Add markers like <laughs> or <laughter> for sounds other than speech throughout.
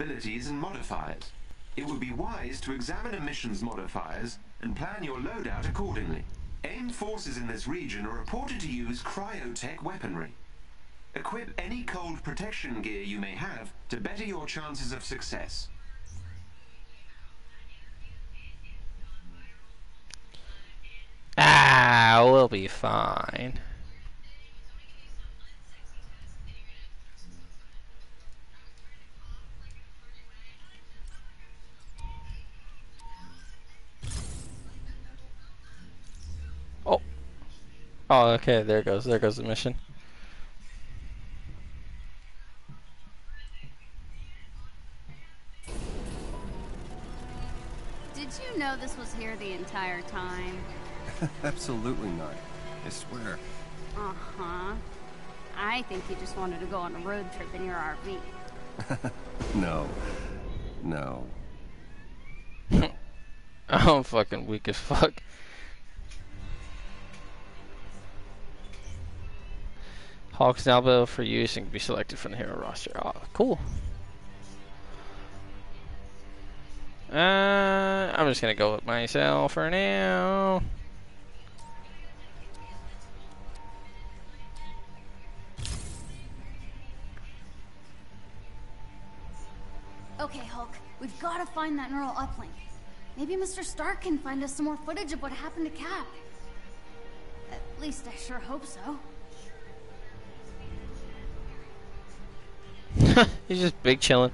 abilities and modifiers. It would be wise to examine emissions modifiers and plan your loadout accordingly. AIM forces in this region are reported to use cryotech weaponry. Equip any cold protection gear you may have to better your chances of success. Ah, we'll be fine. Oh, okay, there goes, there goes the mission. Did you know this was here the entire time? <laughs> Absolutely not. I swear. Uh-huh. I think you just wanted to go on a road trip in your RV. <laughs> No. No. <laughs> I'm fucking weak as fuck. Hawk's now available for use and can be selected from the hero roster. Oh, cool. Uh, I'm just gonna go with myself for now. Okay, Hulk, we've got to find that neural uplink. Maybe Mr. Stark can find us some more footage of what happened to Cap. At least I sure hope so. <laughs> He's just big chilling.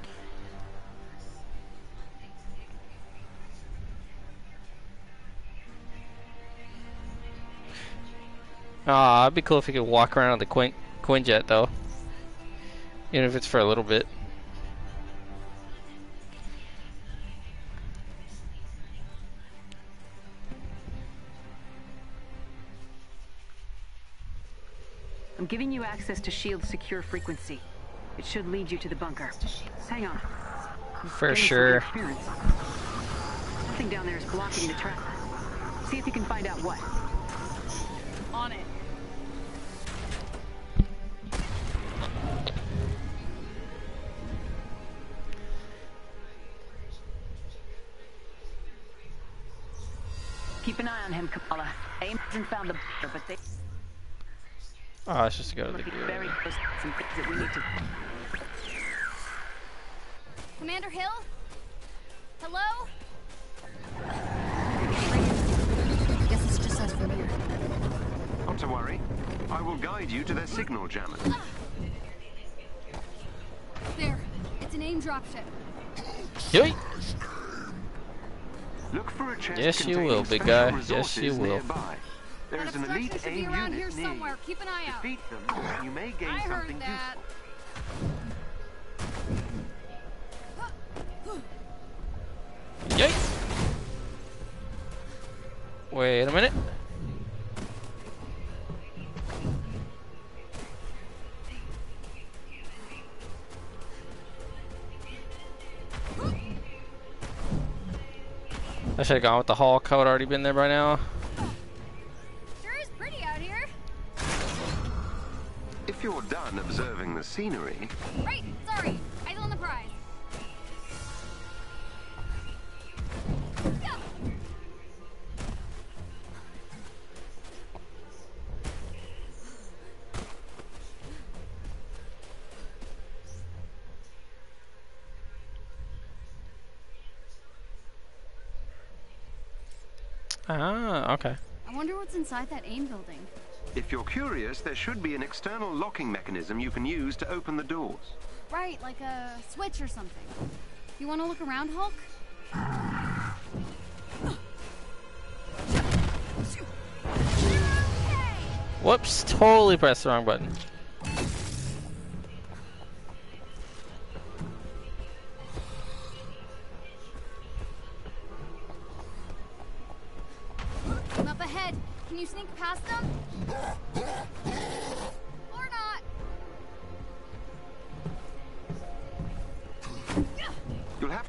Ah, it'd be cool if he could walk around on the Quin Quinjet though. Even if it's for a little bit. I'm giving you access to S.H.I.E.L.D.'s secure frequency. It should lead you to the bunker. Hang on. I'm For sure. Something down there is blocking the track. See if you can find out what. On it. Keep an eye on him, Kamala. AIM hasn't found the bunker, but they Oh, it's just go to the looking gear. very close to some things that we need to. Commander Hill? Hello? Guess it's just us from here. Not to worry. I will guide you to their signal jammers. Ah. There. It's an AIM dropship. Yoink! Look for a chest Yes, you will, big guy. Yes, you will. Nearby. There That is an elite should be AIM around unit here near somewhere. you. Keep an eye out. Defeat them, and you may gain I heard something that. Yoink! Wait a minute. I should have gone with the Hulk. I would already been there by now. Done observing the scenery, Right, sorry. Eyes on the prize. Go! Ah, okay. I wonder what's inside that AIM building. If you're curious, there should be an external locking mechanism you can use to open the doors. Right, like a switch or something. You want to look around, Hulk? Whoops, totally pressed the wrong button.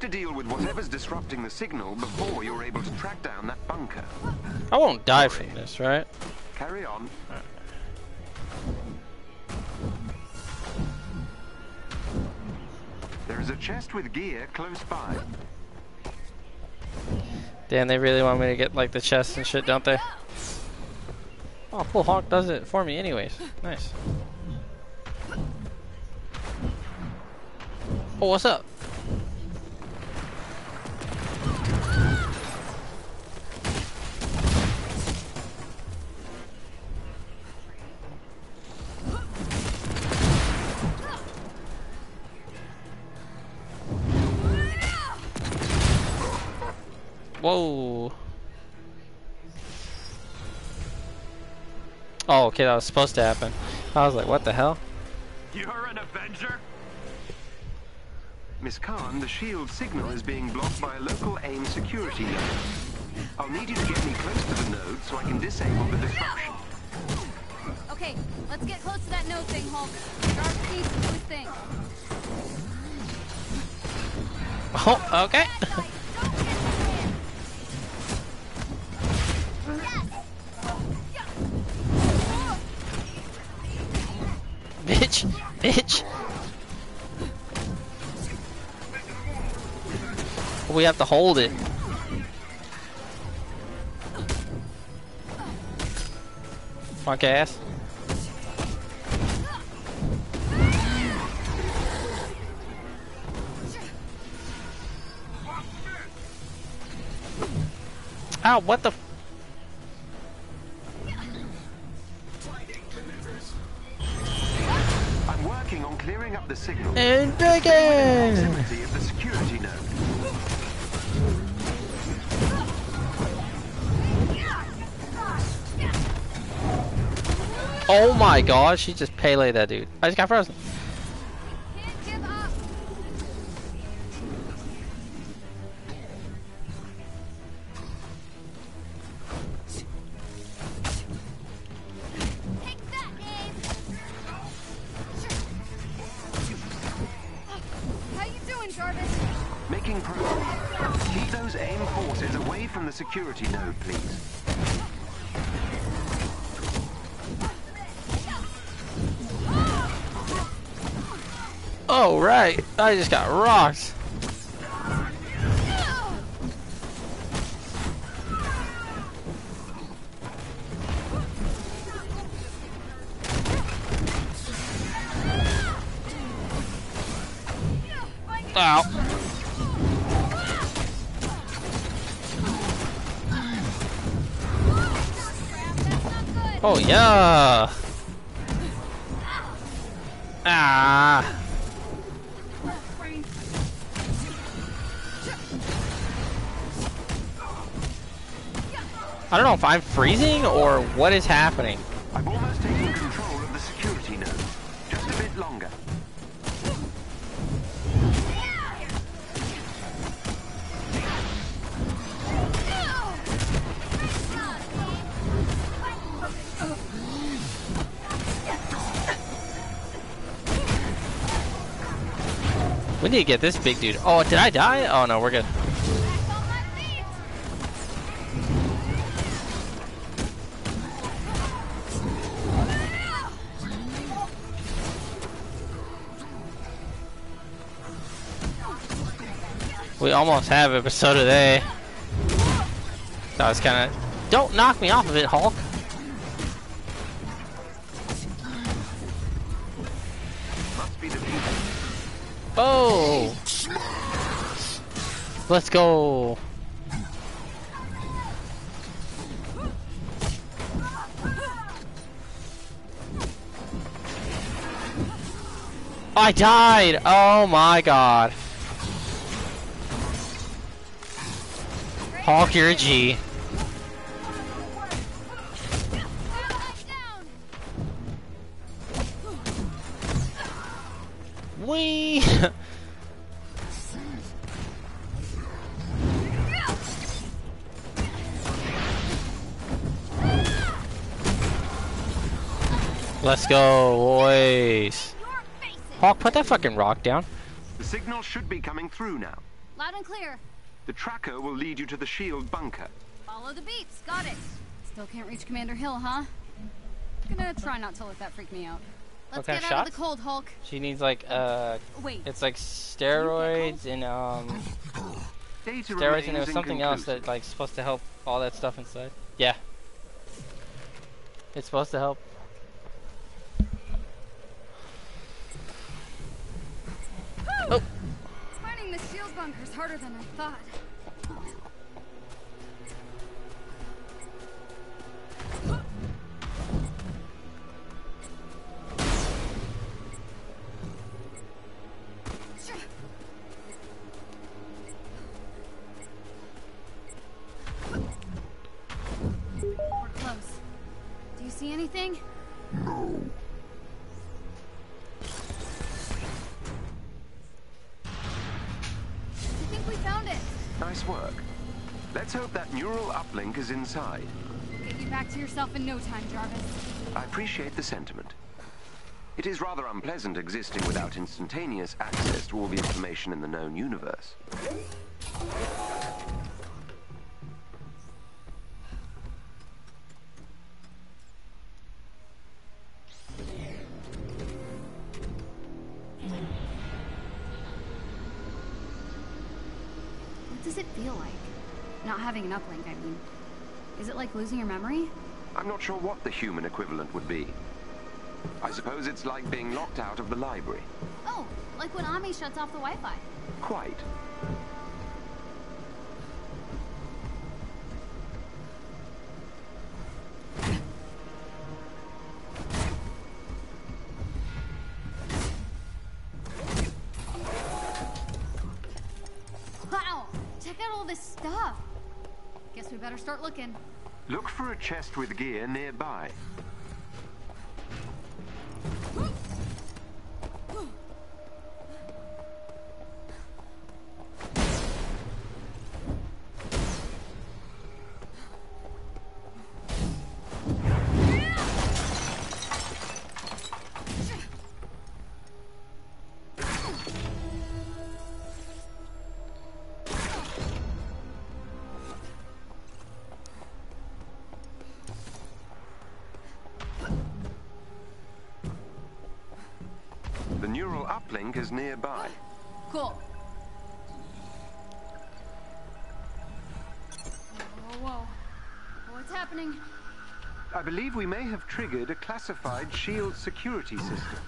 To deal with whatever's disrupting the signal before you're able to track down that bunker. I won't die from this, right? Carry on. There is a chest with gear close by. Damn, they really want me to get like the chest and shit, don't they? Oh, cool. Hawk does it for me, anyways. Nice. Oh, what's up? Oh, okay, that was supposed to happen. I was like, what the hell? You're an Avenger? Miss Khan, the shield signal is being blocked by a local AIM security node. I'll need you to get me close to the node so I can disable the disruption. Okay, let's get close to that node thing, Hulk. Jarvis needs to do his thing. Oh, okay. Bitch. We have to hold it. Fuck ass. Ow, what the up the signal. And begin! Proximity of the security node. Oh my god, she just Pele that dude. I just got frozen. I just got rocked. Ow. Oh yeah. Ah. I don't know if I'm freezing or what is happening. I've almost taken control of the security node. Just a bit longer. We need to get this big dude. Oh, did I die? Oh no, we're good. We almost have episode of the day. That was kind of. Don't knock me off of it, Hulk. Oh. Let's go. I died! Oh my god. Hulk, you're a G. Down. Wee! Let's go, boys. Your. Hawk, put that fucking rock down. The signal should be coming through now. Loud and clear. The tracker will lead you to the shield bunker. Follow the beeps. Got it. Still can't reach Commander Hill, huh? Gonna try not to let that freak me out. Let's kind get of out of the cold, Hulk. She needs like uh, Wait, it's like steroids and um, Data steroids and there was something else that like supposed to help all that stuff inside. Yeah. It's supposed to help. Oh, Finding the shield bunker is harder than I thought. Hope that neural uplink is inside. Get you back to yourself in no time, Jarvis. I appreciate the sentiment. It is rather unpleasant existing without instantaneous access to all the information in the known universe. Is it like losing your memory? I'm not sure what the human equivalent would be. I suppose it's like being locked out of the library. Oh, like when Ammi shuts off the Wi-Fi. Quite. Looking. Look for a chest with gear nearby. Uplink is nearby. Cool. Whoa, whoa, whoa. What's happening? I believe we may have triggered a classified shield security system.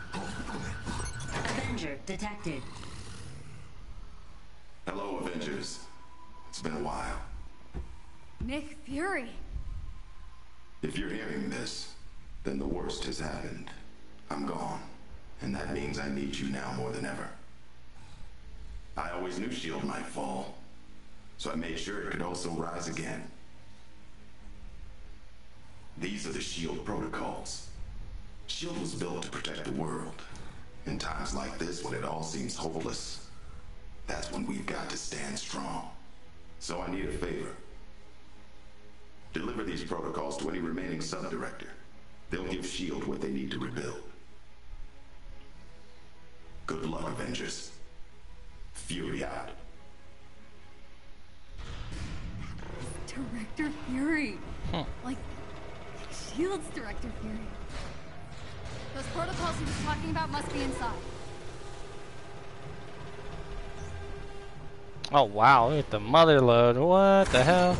Avenger detected. Hello, Avengers. It's been a while. Nick Fury. If you're hearing this, then the worst has happened. I'm gone. And that means I need you now more than ever. I always knew S.H.I.E.L.D. might fall, so I made sure it could also rise again. These are the S.H.I.E.L.D. protocols. S.H.I.E.L.D. was built to protect the world. In times like this, when it all seems hopeless, that's when we've got to stand strong. So I need a favor. Deliver these protocols to any remaining sub-director. They'll give S.H.I.E.L.D. what they need to rebuild. Good luck, Avengers. Fury out. Director Fury. Like, Shield's Director Fury. Those protocols he was talking about must be inside. oh wow! Look at the mother load. What the hell?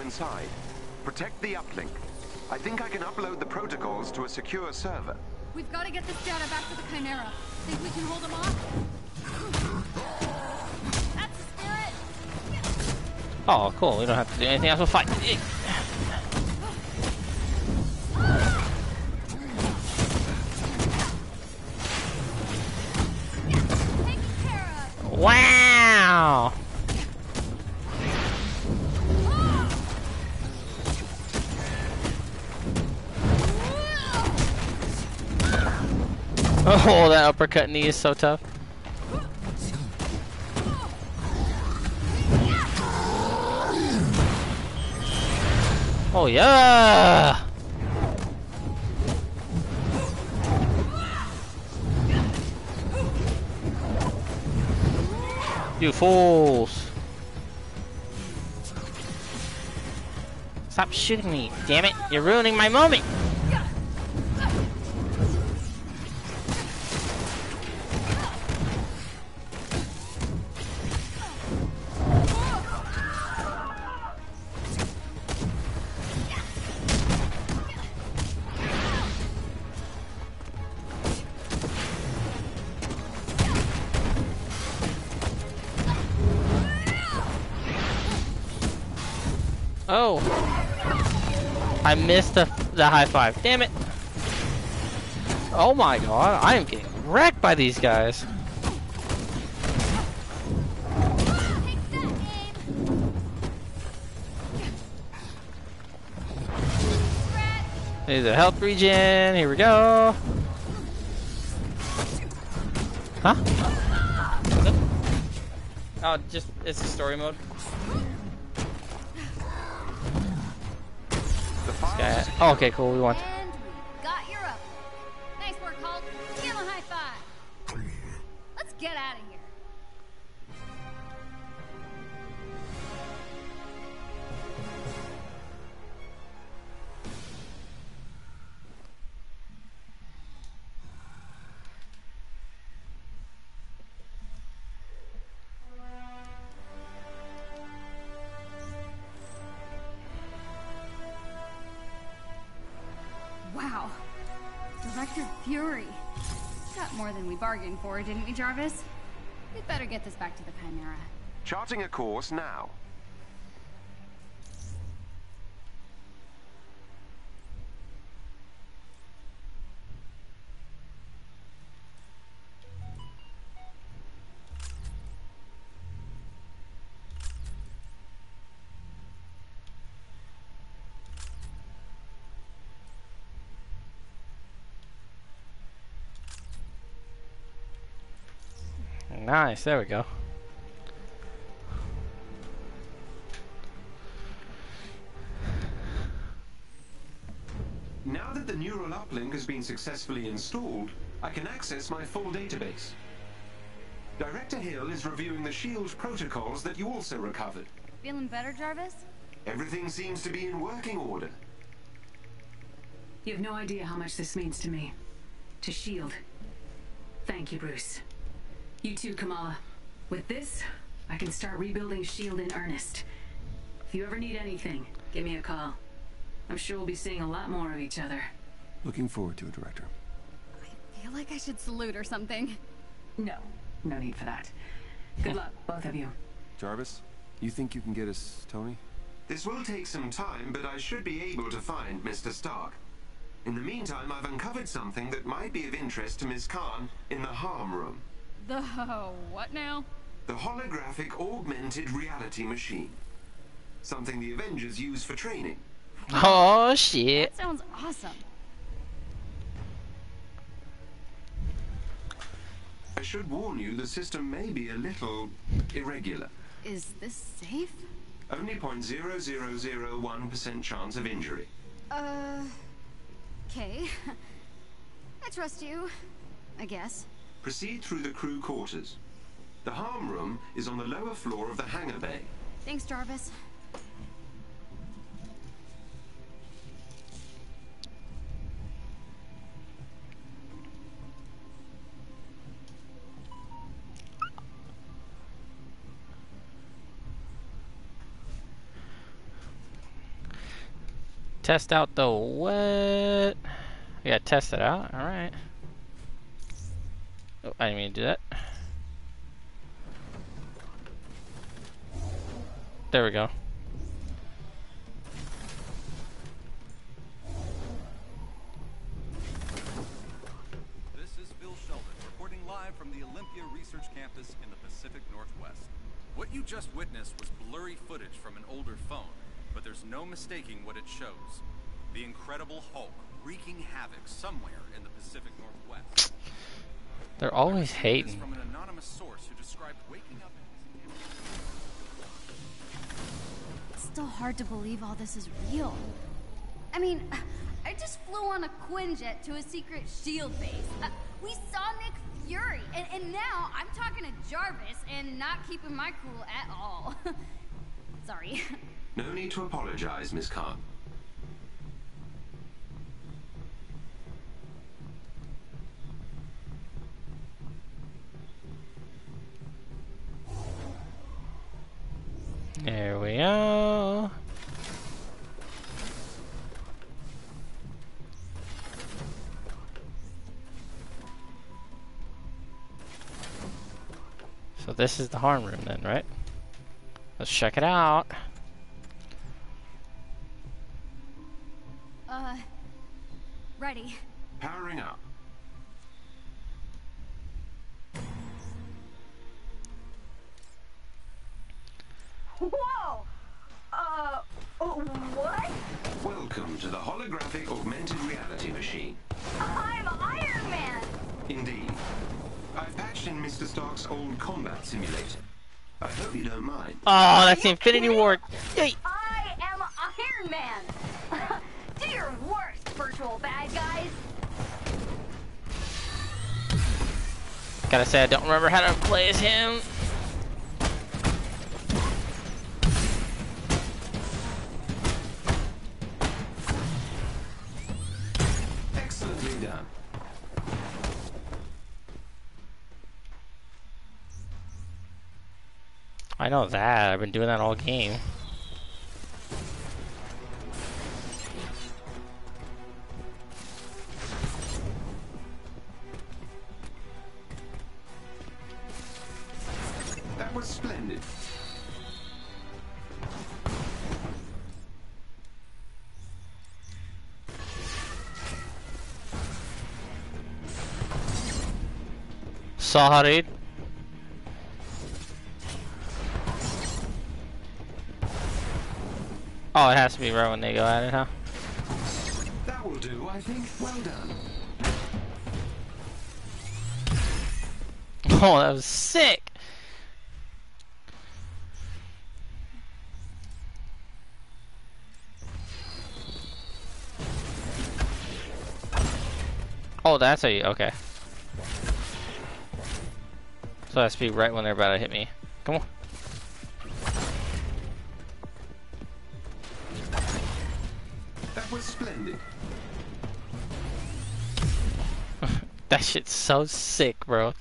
You inside. Protect the uplink. I think I can upload the protocols to a secure server. We've got to get this data back to the Chimera. Think we can hold them off? That's the spirit. Oh, cool. We don't have to do anything else We'll fight. <laughs> Oh, that uppercut knee is so tough. Oh yeah! You fools! Stop shooting me, damn it! You're ruining my moment! I missed the, the high five. Damn it! Oh my god, I am getting wrecked by these guys. There's a health regen. Here we go. Huh? Oh, just it's a story mode. The files Guy- Oh, okay, cool. We we got. Nice work. Give him a high five. Let's get out of here. Bargained for, didn't we, Jarvis? We'd better get this back to the Chimera. Charting a course now. Nice. There we go. Now that the neural uplink has been successfully installed, I can access my full database. Director Hill is reviewing the SHIELD protocols that you also recovered. Feeling better, Jarvis? Everything seems to be in working order. You have no idea how much this means to me. To S.H.I.E.L.D. Thank you, Bruce. You too, Kamala. With this, I can start rebuilding S.H.I.E.L.D. in earnest. If you ever need anything, give me a call. I'm sure we'll be seeing a lot more of each other. Looking forward to it, Director. I feel like I should salute or something. No, no need for that. Good luck, <laughs> both of you. Jarvis, you think you can get us Tony? This will take some time, but I should be able to find Mr. Stark. In the meantime, I've uncovered something that might be of interest to Ms. Khan in the HARM room. The <laughs> what now? The holographic augmented reality machine. Something the Avengers use for training. <laughs> Oh shit. That sounds awesome. I should warn you, the system may be a little irregular. Is this safe? Only 0.0001% chance of injury. Uh. Okay. I trust you. I guess. Proceed through the crew quarters. The HARM room is on the lower floor of the hangar bay. Thanks, Jarvis. Test out the what? We gotta test it out. All right. Oh, I didn't mean to do that. There we go. This is Phil Sheldon, reporting live from the Olympia Research Campus in the Pacific Northwest. What you just witnessed was blurry footage from an older phone, but there's no mistaking what it shows. The Incredible Hulk wreaking havoc somewhere in the Pacific Northwest. They're always This hating. from an anonymous source who described waking up in It's still hard to believe all this is real. I mean, <sighs> I just flew on a Quinjet to a secret shield base. Uh, we saw Nick Fury, and, and now I'm talking to Jarvis and not keeping my cool at all. <laughs> Sorry. <laughs> No need to apologize, Miss Khan. There we go. So this is the HARM room then, right? Let's check it out. Uh, ready. Powering up. Oh, what? Welcome to the holographic augmented reality machine. I'm Iron Man! Indeed. I've patched in Mr. Stark's old combat simulator. I hope you don't mind. Oh, that's the Infinity Ward. Yay. I am Iron Man! <laughs> Do your worst, virtual bad guys! Gotta say, I don't remember how to play as him. Know that. I've been doing that all game. That was splendid. Saw Sorry. Oh, it has to be right when they go at it, huh? That will do, I think. Well done. <laughs> Oh, that was sick. Oh, that's how you, okay. So it has to be right when they're about to hit me. Was splendid. <laughs> That shit's so sick, bro.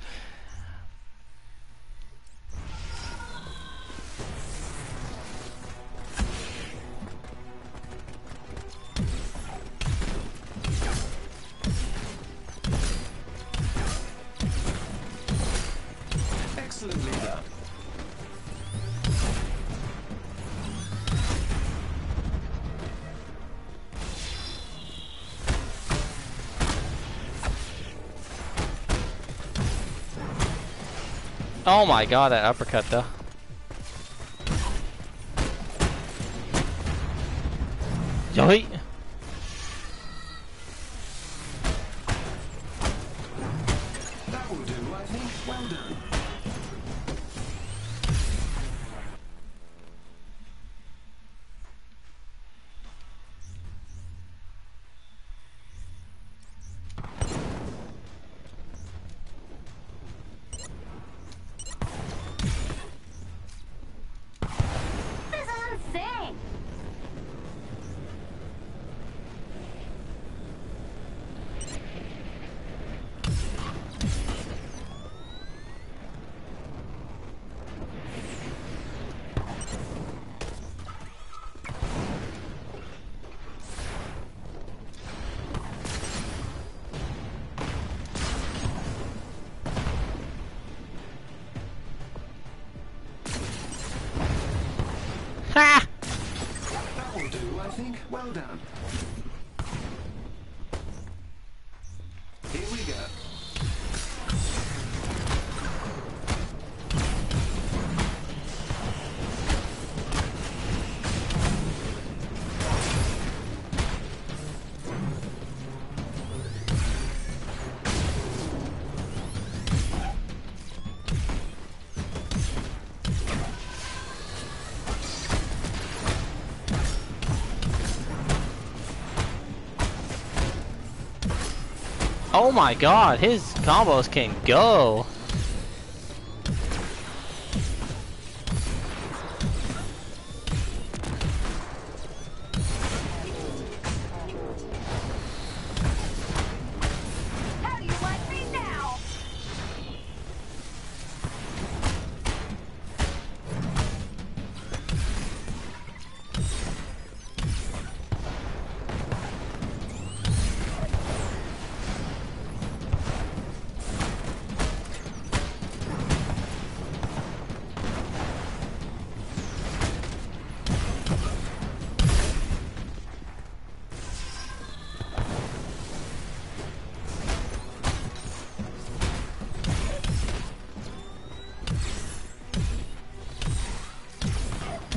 Oh my god, that uppercut though. Ah! Ha! That will do, I think. Well done. Oh my god, his combos can go.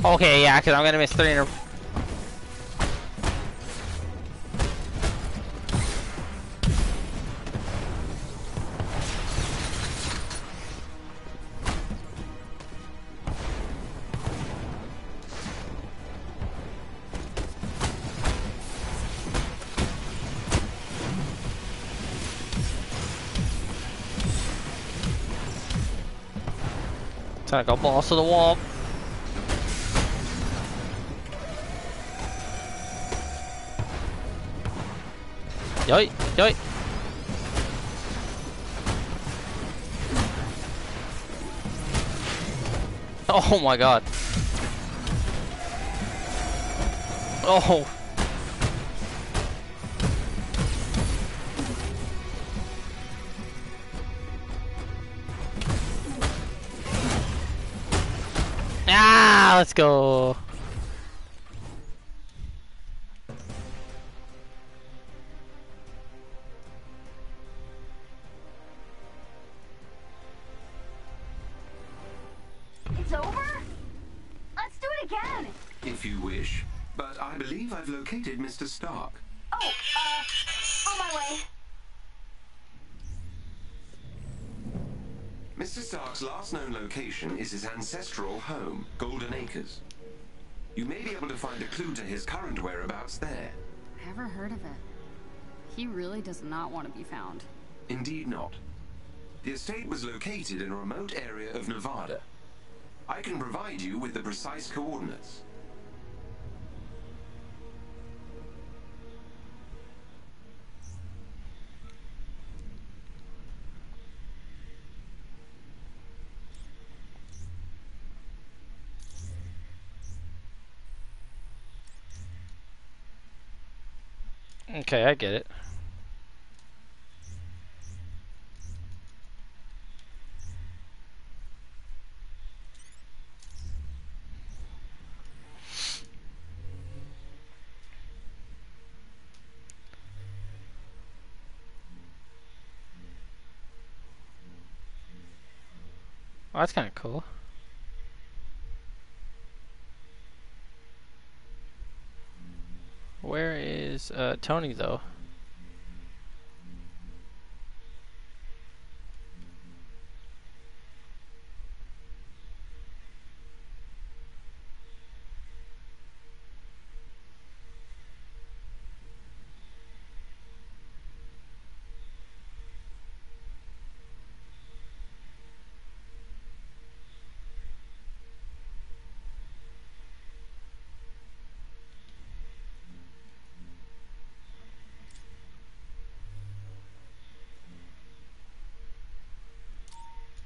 Okay, yeah, because I'm gonna miss three in a... Trying to go balls to the wall. Yoi, yoi. Oh my god. Oh. Ah, let's go. I've Mr. Stark. Oh, uh, on my way. Mr. Stark's last known location is his ancestral home, Golden Acres. You may be able to find a clue to his current whereabouts there. Never heard of it. He really does not want to be found. Indeed not. The estate was located in a remote area of Nevada. I can provide you with the precise coordinates. Okay, I get it. Oh, that's kind of cool. Is uh, Tony though?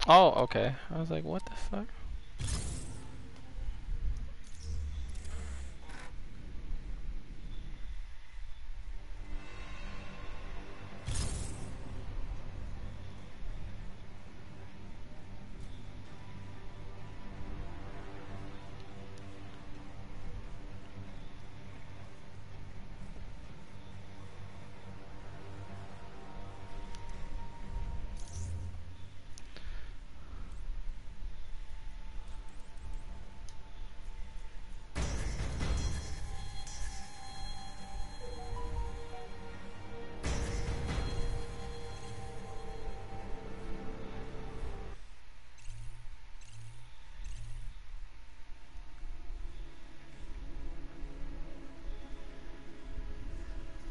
Oh, okay. I was like, what the fuck?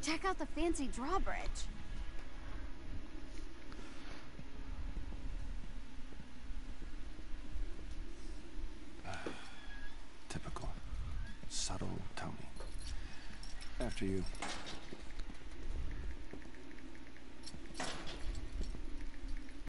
Check out the fancy drawbridge.